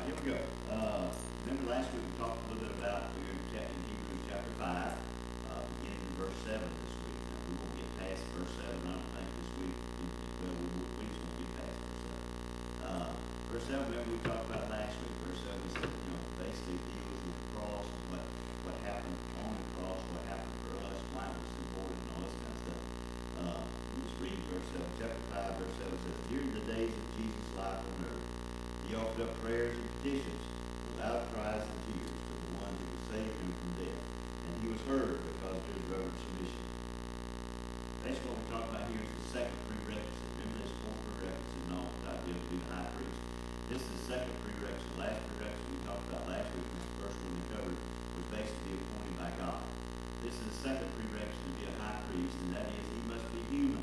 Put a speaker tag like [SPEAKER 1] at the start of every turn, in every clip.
[SPEAKER 1] right, here we go. Uh, remember last week we talked a little bit about, we were in chapter, Hebrews chapter five, uh, beginning in verse seven this week. Now, we won't get past verse seven, I don't think this week, well, we, we just won't get past verse seven. Uh, verse seven, remember we talked about last week, verse seven said, you know, basically Is the second prerequisite to be a high priest, and that is he must be human.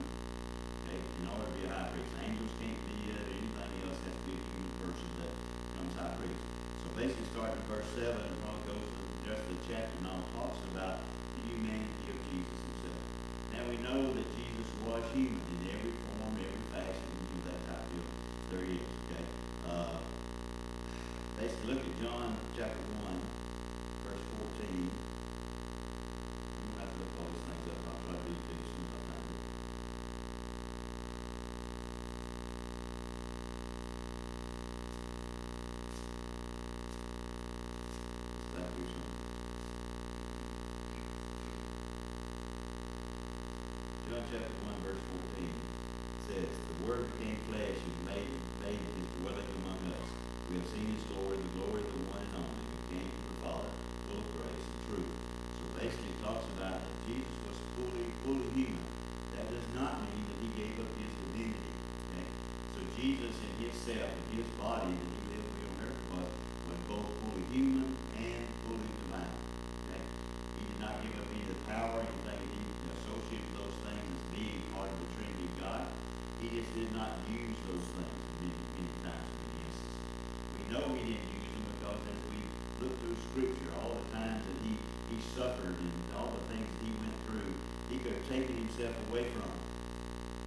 [SPEAKER 1] Okay, in order to be a high priest. Angels can't be it, or anything else has to be a human person that becomes high priest. So basically, starting in verse seven, and all goes to the rest of the chapter, now talks about the humanity of Jesus himself. Now we know that Jesus was human in every form, every fashion, you know, that type of deal. There he is, okay? Uh, basically, look at John chapter one, verse fourteen. You don't have to look all these things up, I'll try to read it as soon as I find it. Is that who's on? John chapter one, verse fourteen says, "The Word became flesh and made, made his dwelling among us. We have seen his glory, the glory of the one and only, who came from the Father, full of grace and truth." So basically, it talks about that Jesus was fully, fully human. That does not mean that he gave up his divinity, okay? So Jesus in himself, in his body know he didn't use them because as we look through scripture, all the times that he, he suffered and all the things that he went through, he could have taken himself away from them.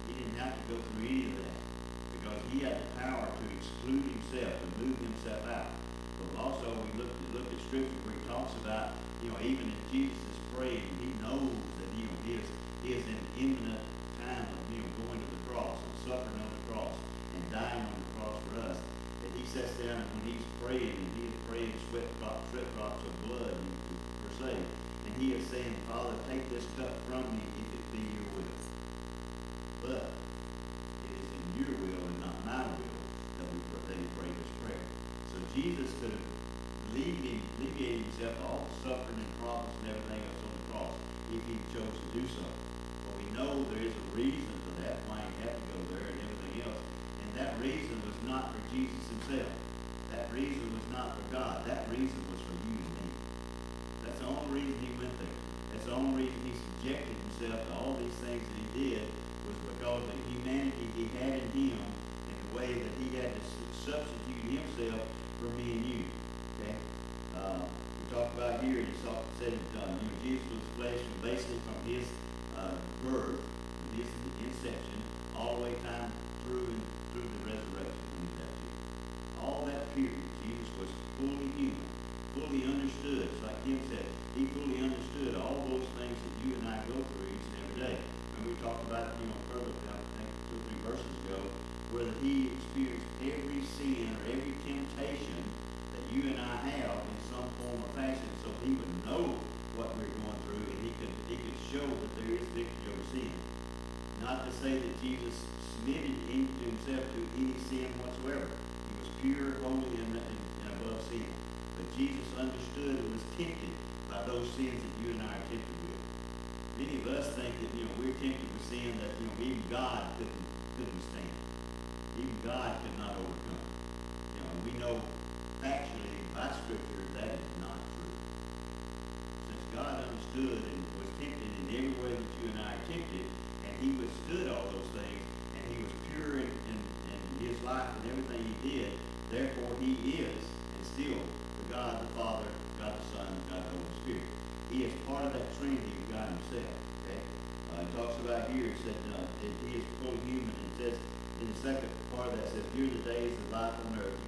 [SPEAKER 1] He didn't have to go through any of that because he had the power to exclude himself and move himself out. But also we look look at scripture where he talks about, you know, even if Jesus cup from me if it be your will. But it is in your will and not my will that we pray, that we pray this prayer. So Jesus could have alleviated, alleviated himself all the suffering and problems and everything else on the cross if he chose to do so. But we know there is a reason for that, why he had to go there and everything else. And that reason was not for Jesus himself. That reason was not for God. That reason was because humanity he had in him and the way that he had to substitute himself for me and you. Okay? Uh, we talked about here, you saw, said, uh, you know, Jesus was flesh from basically from his, to say that Jesus submitted himself to any sin whatsoever. He was pure, holy, and, above sin. But Jesus understood and was tempted by those sins that you and I are tempted with. Many of us think that, you know, we're tempted with sin that, you know, even God couldn't, couldn't stand. Even God could not overcome. You know, we know factually by scripture that is not true. Since God understood and was tempted in every way that you and I are tempted, okay? Uh, it talks about here, it said, uh, he is fully human, it says, in the second part of that, says, during the days of life on earth,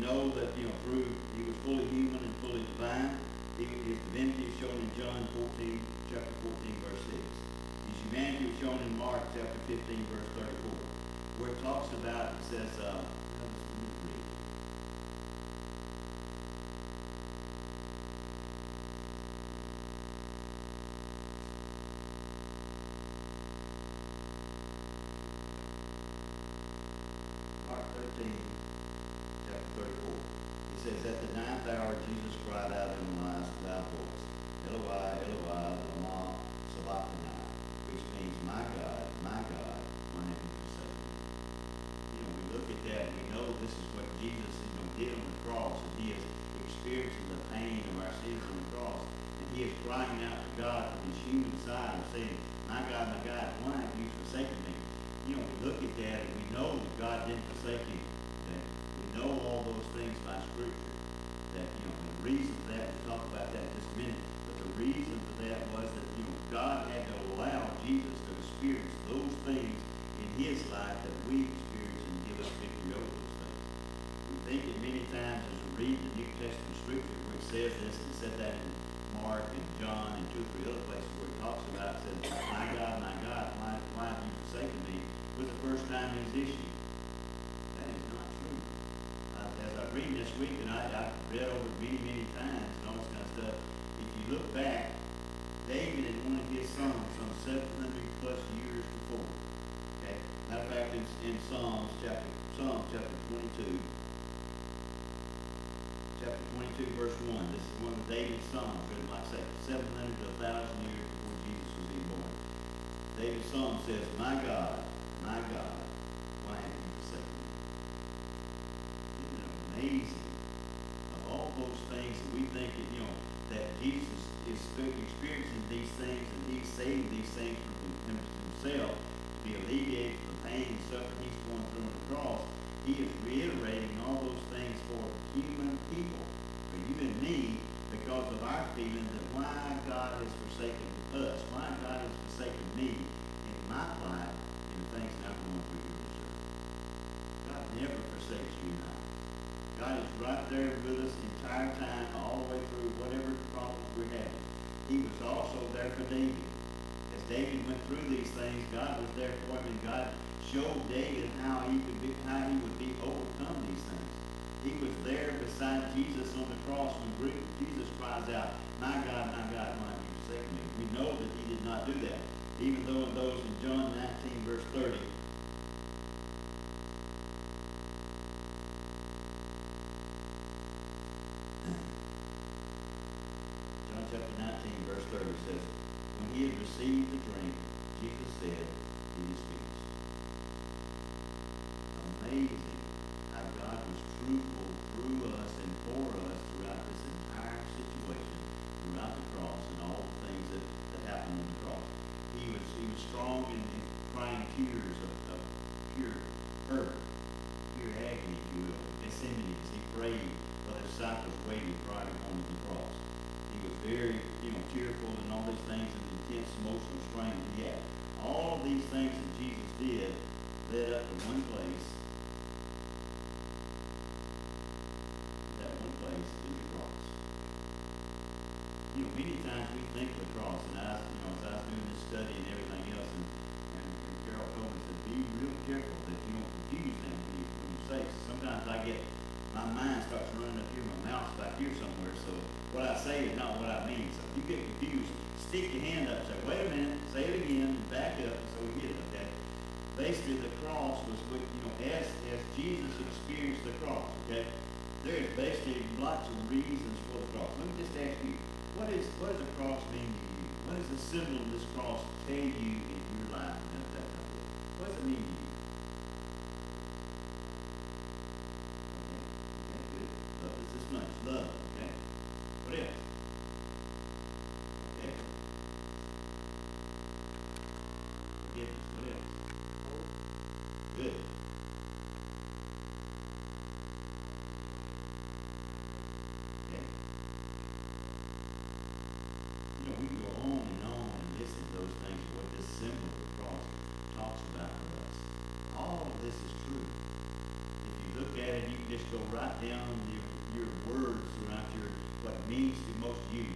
[SPEAKER 1] know that, you know, through, he was fully human and fully divine. He, his divinity is shown in John fourteen, chapter fourteen, verse six. His humanity is shown in Mark chapter fifteen, verse thirty-four, where it talks about, it says, uh, well, let's let me read it. Mark thirteen, chapter thirty-four. At the ninth hour, Jesus cried out in a last loud voice, Eloi, Eloi, lama sabachthani, which means, My God, my God, why have you forsaken me? You know, we look at that and we know this is what Jesus, you know, did on the cross, and he is experiencing the pain of our sins on the cross, and he is crying out to God from his human side and saying, My God, my God, why have you forsaken me? You know, we look at that and we know that God didn't forsake him. Reason for that, we'll talk about that in just a minute, but the reason for that was that, you know, God had to allow Jesus to experience those things in his life that we experience and give us victory over those things. We think it many times as we read the New Testament Scripture where it says this, and said that in Mark and John and two or three other places where it talks about, it says, My God, my God, why, why have you forsaken me? was the first time it was issued. That is not true. Uh, as I read this week, and I, I've read over many, many times and all this kind of stuff, if you look back, David in one of his some seven hundred plus years before. Okay? Matter of fact, in, in Psalms chapter, Psalms chapter twenty-two, chapter twenty-two, verse one, this is one of David's songs, written like I say, seven hundred to thousand years before Jesus was even born. David's song says, My God, my God, why have you forsaken me? Isn't it amazing? Of all those things that we think that, you know, that Jesus is experiencing these things and he's saving these things for himself to be alleviated from the pain and suffering he's going through on the cross. He is reiterating all those things for human people, for you and me, because of our feeling that why God has forsaken us, why God has forsaken me in my life and the things that I'm going through here. God never forsakes you and I. God is right there with us the entire time, all the way through whatever problems we're having. He was also there for David. As David went through these things, God was there for him, and God showed David how he could be, how he would be overcome these things. He was there beside Jesus on the cross when Jesus cries out, "My God, my God, why have you forsaken me?" We know that he did not do that, even though in those in John 19 verse 30. John chapter 19, verse 30 says, When he had received the drink, Jesus said, It is finished. Amazing how God was truthful through us and for us throughout this entire situation, throughout the cross and all the things that, that happened on the cross. He was he in crying tears of, of pure hurt, pure agony, if you will, Gethsemane, as he prayed while the disciples waited to going to the cross. He was very, you know, tearful and all these things and intense emotional strain he had. All of these things that Jesus did led up to one place. That one place is the cross. You know, many times we think of the cross, and I, you know, as I was doing this study and everything else, and, and, and Carol told me, said, be real careful that you don't confuse them when you, when you say. Sometimes I get, my mind starts running up here, my mouth's back here somewhere, so what I say is not what I mean. So if you get confused, stick your hand up, say, wait a minute, say it again, and back up, so we get it, okay? Basically, the cross was what, you know, as, as Jesus experienced the cross, okay? There's basically lots of reasons for the cross. Let me just ask you, what is, what does the cross mean to you? What does the symbol of this cross tell you in your life? And that type of thing? What does it mean to you? Okay, okay, good. Love is this much. Love, okay? What else? Okay. write your, your words throughout your, what it means to most of you.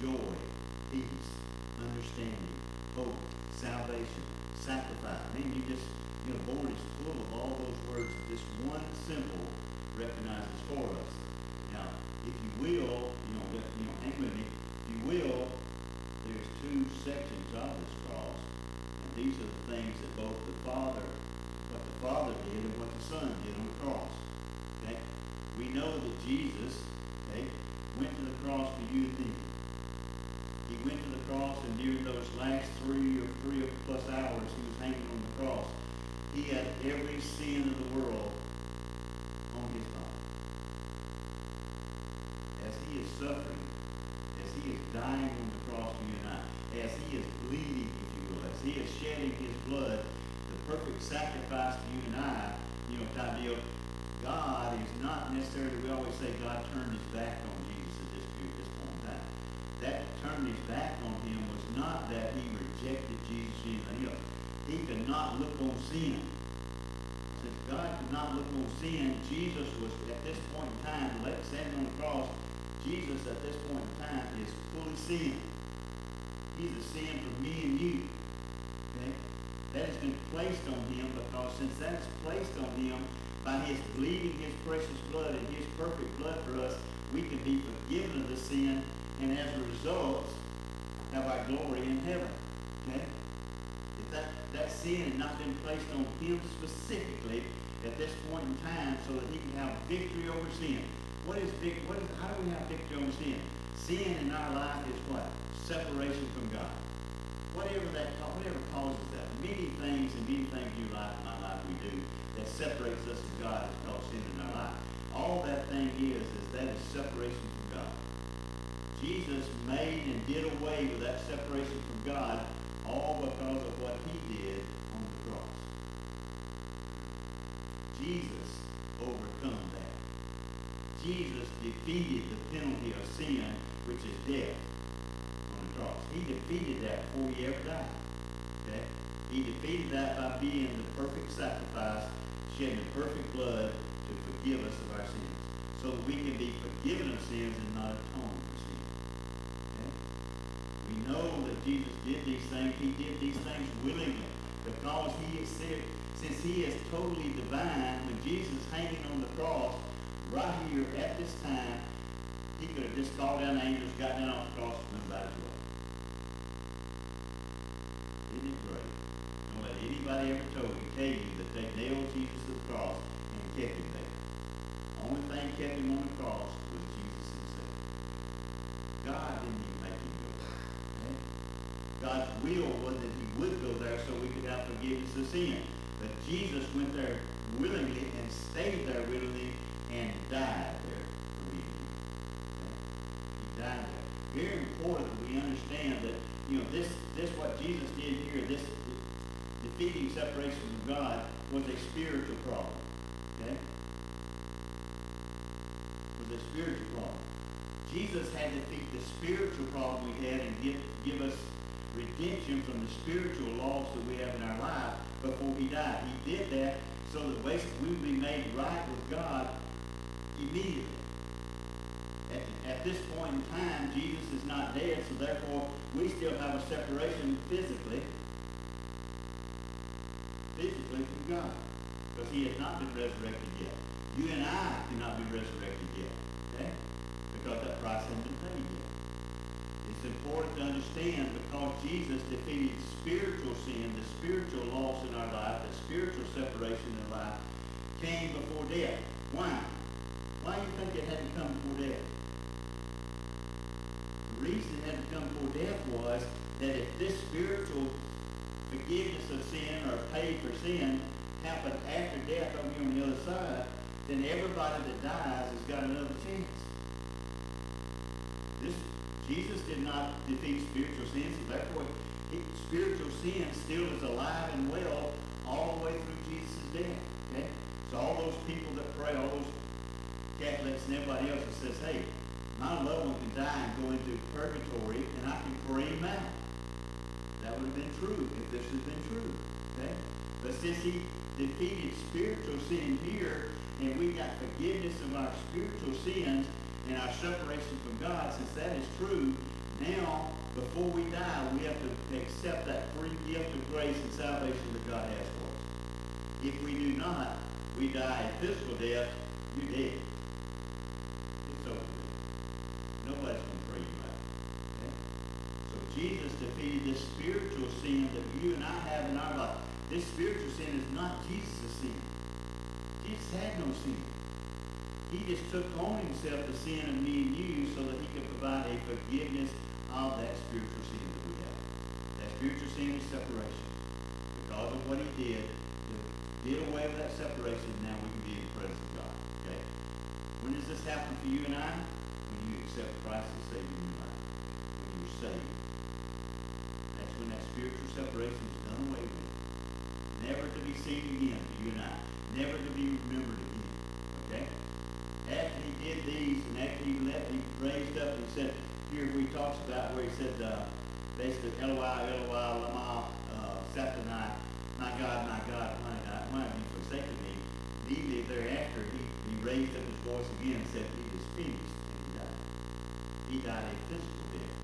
[SPEAKER 1] Joy, peace, understanding, hope, salvation, sacrifice. I mean, you just, you know, Lord is full of all those words that this one symbol recognizes for us. Now, if you will, you know, you know, hang with me, if you will, there's two sections of this cross. And these are the things that both the Father, what the Father did and what the Son did on the cross. We know that Jesus, okay, went to the cross for you and me. He went to the cross and during those last three or three plus hours he was hanging on the cross, he had every sin of the world on his body. As he is suffering, as he is dying on the cross for you and I, as he is bleeding, if you will, as he is shedding his blood, the perfect sacrifice for you and I, you know, type deal, God is not necessarily, we always say God turned his back on Jesus at this period, this point in time. That turned his back on him was not that he rejected Jesus or anything. He could not look on sin. Since God could not look on sin, Jesus was, at this point in time, standing on the cross, Jesus at this point in time is fully sin. He's a sin for me and you. Okay? That has been placed on him because since that's placed on him, by his bleeding his precious blood and his perfect blood for us, we can be forgiven of the sin and as a result have our glory in heaven. Okay? If that, that sin had not been placed on him specifically at this point in time so that he can have victory over sin. What is vic what is how do we have victory over sin? Sin in our life is what? Separation from God. Whatever that whatever causes that. Many things and many things in your life, in my life we do that separates us from God is called sin in our life. All that thing is is that is separation from God. Jesus made and did away with that separation from God all because of what he did on the cross. Jesus overcome that. Jesus defeated the penalty of sin, which is death, on the cross. He defeated that before he ever died. Okay? He defeated that by being the perfect sacrifice, shedding the perfect blood to forgive us of our sins. So that we can be forgiven of sins and not atone for sin. Okay? We know that Jesus did these things. He did these things willingly because he said, since he is totally divine, when Jesus is hanging on the cross, right here at this time, he could have just called down angels, got down off the cross, and went about his way. Isn't it great? Don't let anybody ever told you, tell you that they nailed Jesus kept him there. Only thing kept him on the cross was Jesus himself. God didn't even make him go there. okay? God's will was that he would go there so we could have forgiveness of sin. But Jesus went there willingly and stayed there willingly and died there me. Okay? He died there. Very important that we understand that, you know, this, this what Jesus did here, this defeating separation from God was a spiritual problem. Okay? Was a spiritual problem. Jesus had to take the spiritual problem we had and give, give us redemption from the spiritual loss that we have in our life before he died. He did that so that we would be made right with God immediately. At, at this point in time, Jesus is not dead, so therefore we still have a separation physically, physically from God, because he has not been resurrected yet. You and I cannot be resurrected yet, okay? Because that price hasn't been paid yet. It's important to understand because Jesus defeated spiritual sin, the spiritual loss in our life, the spiritual separation in life, came before death. Why? Why do you think it had to come before death? The reason it had to come before death was that if this spiritual forgiveness of sin or pay for sin happened after death over here on the other side, then everybody that dies has got another chance. This Jesus did not defeat spiritual sin, so therefore he, spiritual sin still is alive and well all the way through Jesus' death. Okay? So all those people that pray, all those Catholics and everybody else that says, hey, my loved one can die and go into purgatory and I can pray him out. That would have been true if this had been true. Since he defeated spiritual sin here, and we got forgiveness of our spiritual sins and our separation from God, since that is true, now, before we die, we have to accept that free gift of grace and salvation that God has for us. If we do not, we die a physical death, you're dead. It's over with. Nobody's going to pray you out. Okay? So Jesus defeated this spiritual sin that you and I have in our life. This spiritual sin is not Jesus' sin. Jesus had no sin. He just took on himself the sin of me and you so that he could provide a forgiveness of that spiritual sin that we have. That spiritual sin is separation. Because of what he did, did away with that separation, now we can be in the presence of God. Okay? When does this happen for you and I? When you accept Christ as Savior in your life. When you're saved. That's when that spiritual separation is done away with. Never to be seen again you and I. Never to be remembered again. Okay? After he did these, and after he left, he raised up and said, here we talks about where he said, uh, basically, Eloi, Eloi, lama, uh, Septanai, my God, my God, why, why have you forsaken me? Immediately thereafter, he, he raised up his voice again and said, it is finished, and he died. He died a physical death.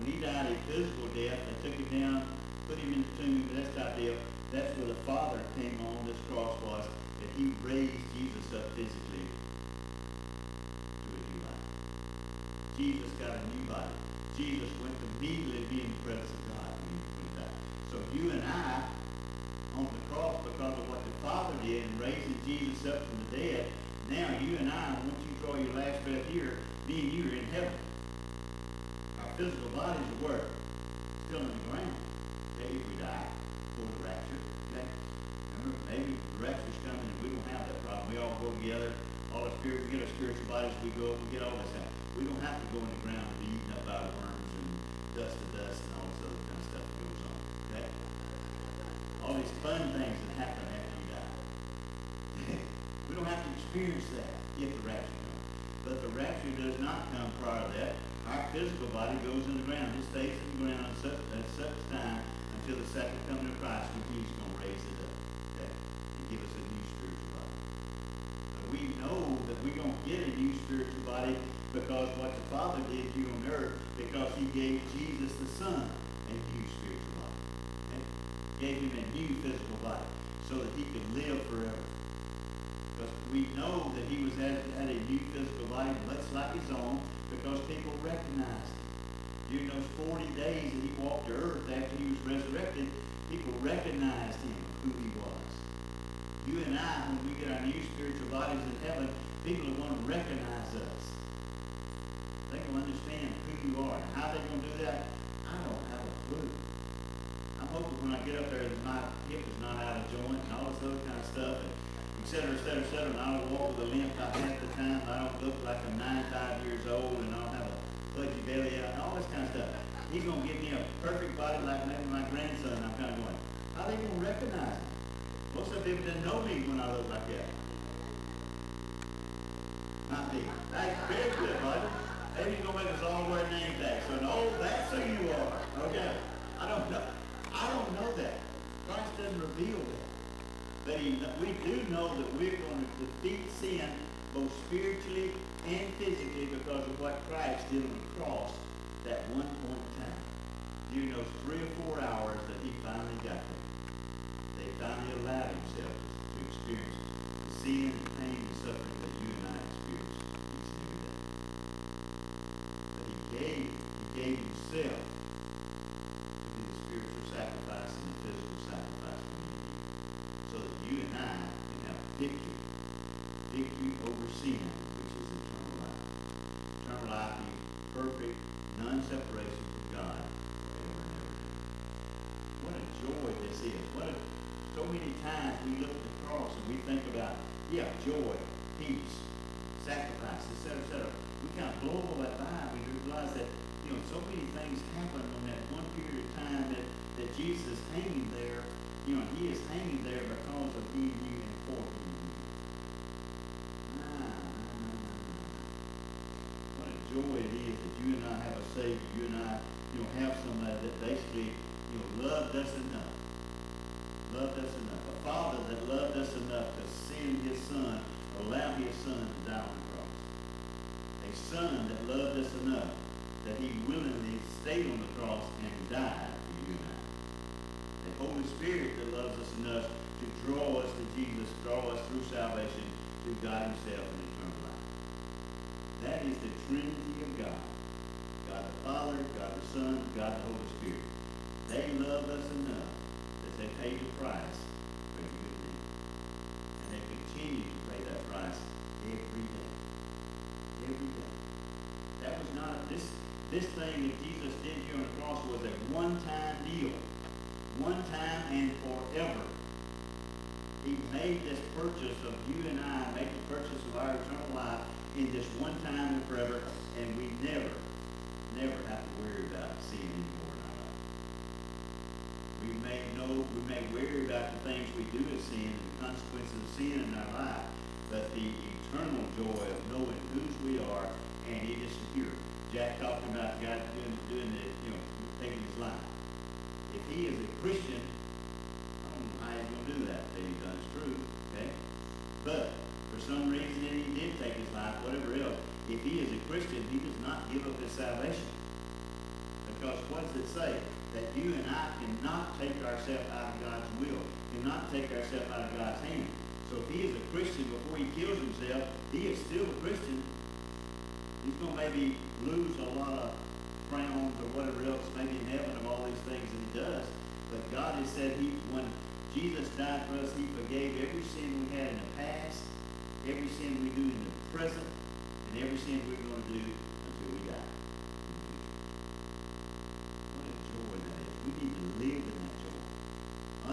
[SPEAKER 1] When he died a physical death, they took him down, put him in the tomb, that's that deal. That's where the Father came on this cross was, that he raised Jesus up physically to a new life. Jesus got a new body. Jesus went to immediately be in the presence of God when he, died. So you and I, on the cross, because of what the Father did in raising Jesus up from the the second coming of Christ when he's going to raise it up. Okay? And give us a new spiritual body. But we know that we're going to get a new spiritual body because what the Father did here on earth, because he gave Jesus the Son a new spiritual body. Okay? Gave him a new physical body so that he could live forever. Because we know that he was at, at a new physical body, much like his own, because people recognized him. During those 40 days that he walked the earth after he was resurrected, people recognized him, who he was. You and I, when we get our new spiritual bodies in heaven, people are going to recognize us. They're going to understand who you are. And how they're going to do that? I don't have a clue. I'm hoping when I get up there that my hip is not out of joint and all this other kind of stuff, and et cetera, et cetera, et cetera. And I don't walk with a limp like half the time. I don't look like I'm 95 years old and I don't have a pudgy belly out and all this kind of stuff. He's going to give me a perfect body like maybe my grandson. I'm kind of going, how are they going to recognize me? Most of them didn't know me when I looked like that. Not me. That's very good, buddy. Maybe you're gonna make us all wear name tags. So no, that's who you are. Okay. I don't know. I don't know that. Christ doesn't reveal that. But he, we do know that we're going to defeat sin both spiritually and physically because of what Christ did on the cross that one point in time. During those three or four hours that he finally got there. They finally allowed themselves to experience the sin and pain and suffering that you and I experience each and every day. But he gave, he gave himself to be the spiritual sacrifice and the physical sacrifice for you. So that you and I can have victory. Victory over sin, which is eternal life. Eternal life means perfect, non-separation from God forever and ever. What a joy this is. What a, so many times we look at the cross and we think about, yeah, joy, peace, sacrifice, etc., etc. We kind of blow all that by. We realize that, you know, so many things happen on that one period of time that, that Jesus is hanging there. You know, he is hanging there because of and you and for he and you. Ah, ah, ah, ah. What a joy it is that you and I have a Savior. You and I, you know, have somebody that basically, you know, loved us enough. Loved us enough. A Father that loved us enough to send His Son, allow his son to die on the cross. A son that loved us enough that he willingly stayed on the cross and died for you and I. The Holy Spirit that loves us enough to draw us to Jesus, draw us through salvation to God himself and. Is the Trinity of God. God the Father, God the Son, God the Holy Spirit. They love us enough that they paid the price for you and. And they continue to pay that price every day. Every day. That was not this this thing that Jesus did here on the cross was a one-time deal. One time and forever. Made this purchase of you and I, made the purchase of our eternal life in this one time and forever, and we never, never have to worry about sin anymore in our life. We may know, we may worry about the things we do as sin and the consequences of sin in our life, but the eternal joy of knowing whose we are and it is secure. Jack talked about God doing, doing the, you know, taking his life. If he is a Christian, salvation. Because what does it say? That you and I cannot take ourselves out of God's will, cannot take ourselves out of God's hand. So if he is a Christian before he kills himself, he is still a Christian. He's going to maybe lose a lot of crowns or whatever else, maybe in heaven of all these things that he does. But God has said he, when Jesus died for us, he forgave every sin we had in the past, every sin we do in the present, and every sin we're going to do until we die. What a joy that is. We need to live in that joy.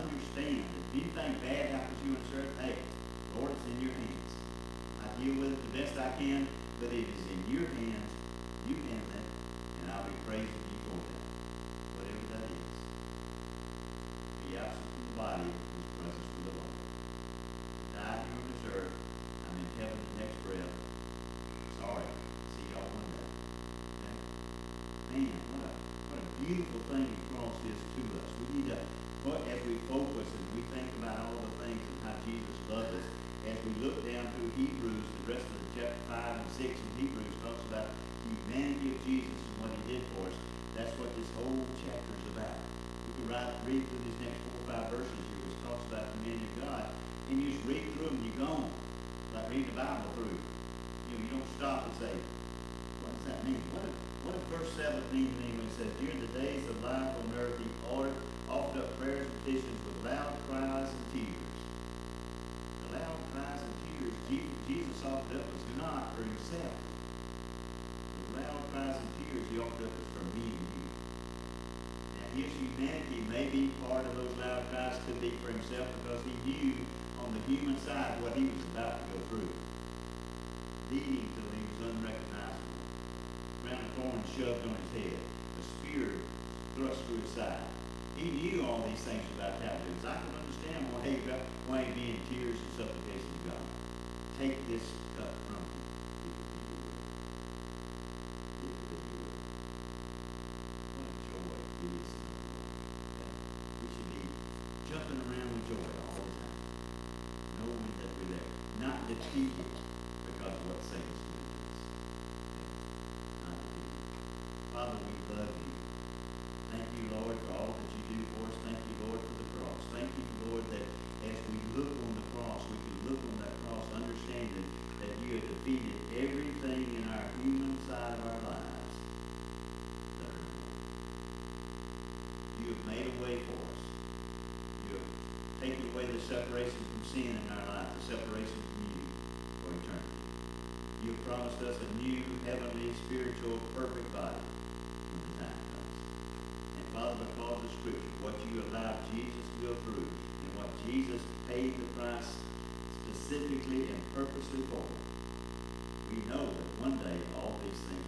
[SPEAKER 1] Understand that if anything bad happens to you in church, hey, Lord, it's in your hands. I deal with it the best I can, but it is in your hands. You handle it, and I'll be praising you for that. Whatever that is. Be absent from the body is presence with the Lord. Die here on this earth. I'm in heaven the next breath. Sorry. See y'all one day. Okay? Man, what a what a beautiful thing the cross is to us. We need to as we focus and we think about all the things and how Jesus loved us, as we look down through Hebrews, the rest of the chapter five and six in Hebrews talks about the humanity of Jesus and what he did for us. That's what this whole chapter is about. You can write, read through these next four or five verses here, which talks about the humanity of God, and you just read through them and you're gone. Like reading the Bible through. You know, you don't stop and say, what does that mean? What, if, what does verse 7 mean to me when it says, During the days of life on earth, he offered up prayers and with loud cries and tears. The loud cries and tears Jesus, offered up was not for himself. The loud cries and tears he offered up was for me and you. Now his humanity may be part of those loud cries could be for himself because he knew on the human side what he was about to go through. Leading till he was unrecognizable. Of thorns shoved on his head. A spear thrust through his side. He knew all these things about how to do this. I can understand why he, why he'd be in tears and supplication to God. Take this cup from me, the jumping around with joy all the time. Knowing that we're there. Not defeated because of what Satan's doing to us. Okay? Not defeated. Father, we love you. Thank you, Lord, for all that you do for us. Thank you, Lord, for the cross. Thank you, Lord, that as we look on the cross, we can look on that cross understanding that you have defeated everything in our human side of our lives that are wrong. You have made a way for us. You have taken away the separation from sin in our life, the separation from you for eternity. You have promised us a new, heavenly, spiritual, perfect body when the time comes. And Father, because of Scripture, what you allowed Jesus to go through, and what Jesus paid the price specifically and purposely for, we know that one day all these things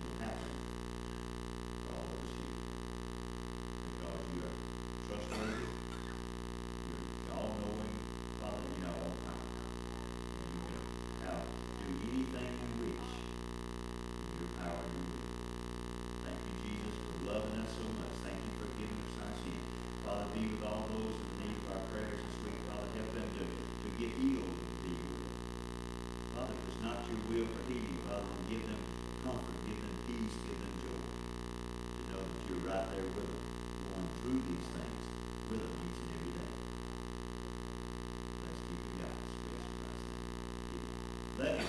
[SPEAKER 1] Love you.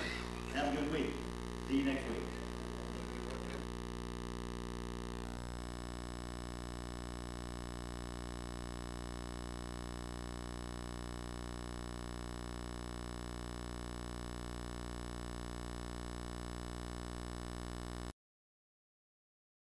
[SPEAKER 1] Have a good week. See you next week.